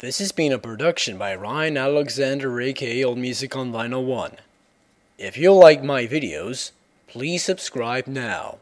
This has been a production by Ryan Alexander aka Old Music on Vinyl 1. If you like my videos, please subscribe now.